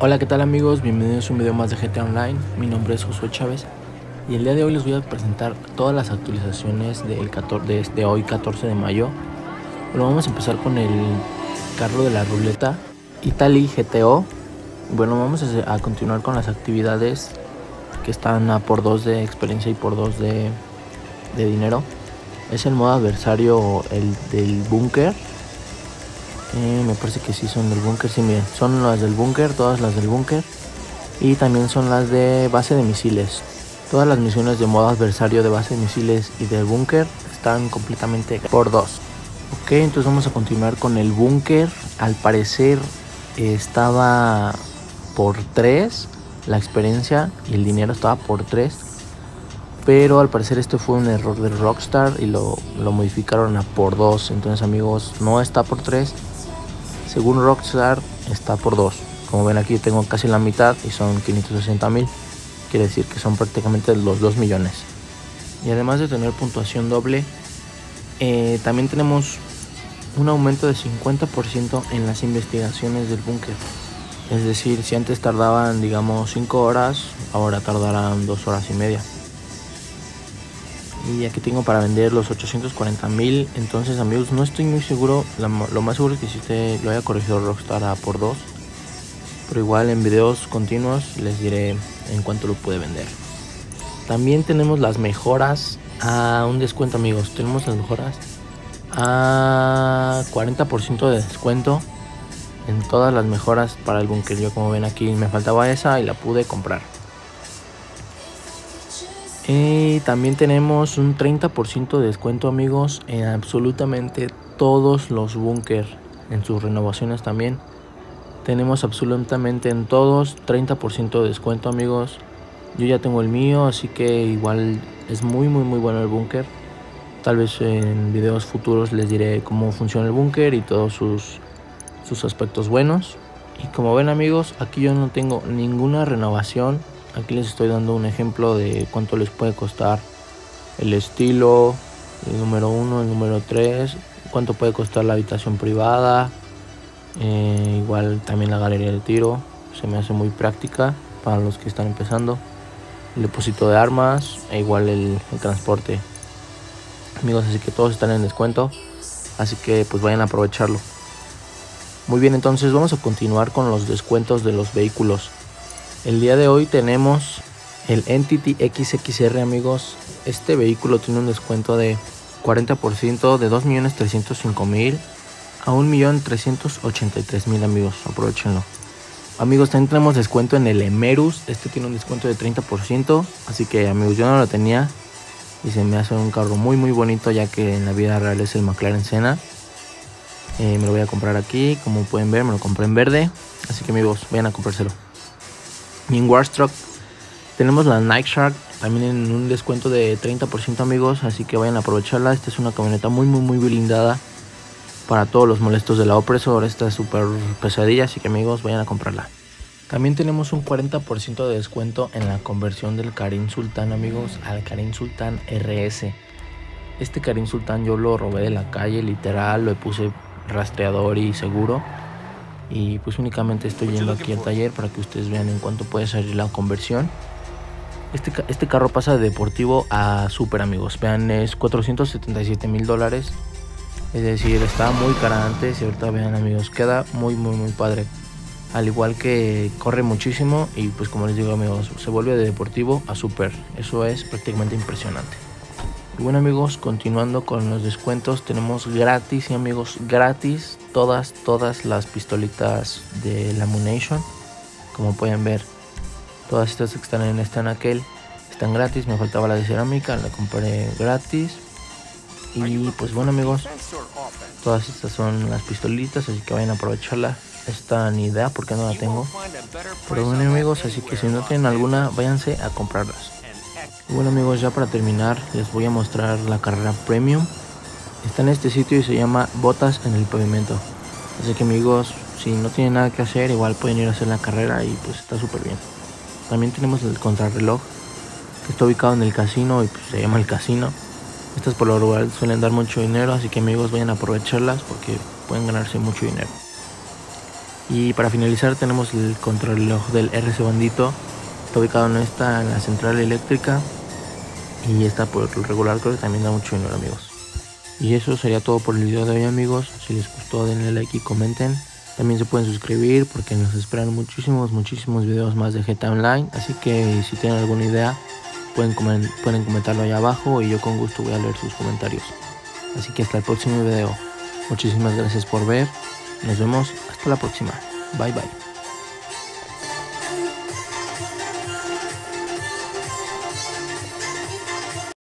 Hola, ¿qué tal amigos? Bienvenidos a un video más de GTA Online. Mi nombre es Josué Chávez y el día de hoy les voy a presentar todas las actualizaciones del 14, de, hoy 14 de mayo. Bueno, vamos a empezar con el carro de la ruleta Italy GTO. Bueno, vamos a, continuar con las actividades que están a por 2 de experiencia y por 2 de, de dinero. Es el modo adversario, el del búnker eh, me parece que sí son del búnker. Sí, miren, son las del búnker, todas las del búnker. Y también son las de base de misiles. Todas las misiones de modo adversario de base de misiles y del búnker están completamente por dos. Ok, entonces vamos a continuar con el búnker. Al parecer estaba por 3 la experiencia y el dinero estaba por 3. Pero al parecer este fue un error de Rockstar y lo, lo modificaron a por 2. Entonces amigos, no está por 3 según Rockstar está por 2. Como ven aquí tengo casi la mitad y son 560 mil. Quiere decir que son prácticamente los 2 millones. Y además de tener puntuación doble, eh, también tenemos un aumento de 50% en las investigaciones del búnker. Es decir, si antes tardaban digamos 5 horas, ahora tardarán 2 horas y media. Y aquí tengo para vender los 840 mil. Entonces, amigos, no estoy muy seguro. lo más seguro es que si usted lo haya corregido Rockstar a por 2. Pero igual en videos continuos les diré en cuánto lo puede vender. También tenemos las mejoras a un descuento, amigos. Tenemos las mejoras a 40% de descuento en todas las mejoras para el búnker. Yo como ven aquí me faltaba esa y la pude comprar. Y también tenemos un 30% de descuento amigos en absolutamente todos los búnker. En sus renovaciones también. Tenemos absolutamente en todos 30% de descuento amigos. Yo ya tengo el mío, así que igual es muy muy muy bueno el búnker. Tal vez en videos futuros les diré cómo funciona el búnker y todos sus, sus aspectos buenos. Y como ven amigos, aquí yo no tengo ninguna renovación Aquí les estoy dando un ejemplo de cuánto les puede costar el estilo, el número 1, el número 3, cuánto puede costar la habitación privada, eh, igual también la galería de tiro, se me hace muy práctica para los que están empezando, el depósito de armas e igual el, el transporte. Amigos, así que todos están en descuento, así que pues vayan a aprovecharlo. Muy bien, entonces vamos a continuar con los descuentos de los vehículos. El día de hoy tenemos el Entity XXR amigos. Este vehículo tiene un descuento de 40% de 2.305.000 a 1.383.000 amigos. Aprovechenlo. Amigos, también tenemos descuento en el Emerus. Este tiene un descuento de 30%. Así que amigos, yo no lo tenía. Y se me hace un carro muy muy bonito ya que en la vida real es el McLaren Senna. Eh, me lo voy a comprar aquí. Como pueden ver, me lo compré en verde. Así que amigos, vayan a comprárselo. Y en Warstruck tenemos la Nike Shark también en un descuento de 30% amigos, así que vayan a aprovecharla. Esta es una camioneta muy muy muy blindada para todos los molestos de la opresor. Esta es súper pesadilla, así que amigos vayan a comprarla. También tenemos un 40% de descuento en la conversión del Karim Sultan amigos al Karim Sultan RS. Este Karim Sultan yo lo robé de la calle, literal, lo puse rastreador y seguro y pues únicamente estoy yendo aquí al taller para que ustedes vean en cuánto puede salir la conversión. Este, este carro pasa de deportivo a super amigos. Vean es 477 mil dólares. Es decir está muy cara antes y ahorita vean amigos queda muy muy muy padre. Al igual que corre muchísimo y pues como les digo amigos se vuelve de deportivo a super. Eso es prácticamente impresionante bueno amigos, continuando con los descuentos, tenemos gratis y amigos, gratis todas, todas las pistolitas de la Munation. Como pueden ver, todas estas que están en este aquel están gratis. Me faltaba la de cerámica, la compré gratis. Y pues bueno amigos, todas estas son las pistolitas, así que vayan a aprovecharla. Esta ni idea porque no la tengo. Pero bueno amigos, así que si no tienen alguna, váyanse a comprarlas. Bueno amigos, ya para terminar les voy a mostrar la carrera premium. Está en este sitio y se llama Botas en el Pavimento. Así que amigos, si no tienen nada que hacer, igual pueden ir a hacer la carrera y pues está súper bien. También tenemos el contrarreloj, que está ubicado en el casino y pues, se llama el casino. Estas por lo general suelen dar mucho dinero, así que amigos vayan a aprovecharlas porque pueden ganarse mucho dinero. Y para finalizar tenemos el contrarreloj del RC Bandito. Está ubicado en esta, en la central eléctrica. Y está por el regular creo que también da mucho dinero amigos. Y eso sería todo por el video de hoy amigos. Si les gustó denle like y comenten. También se pueden suscribir porque nos esperan muchísimos, muchísimos videos más de GTA Online. Así que si tienen alguna idea pueden, pueden comentarlo ahí abajo y yo con gusto voy a leer sus comentarios. Así que hasta el próximo video. Muchísimas gracias por ver. Nos vemos hasta la próxima. Bye bye.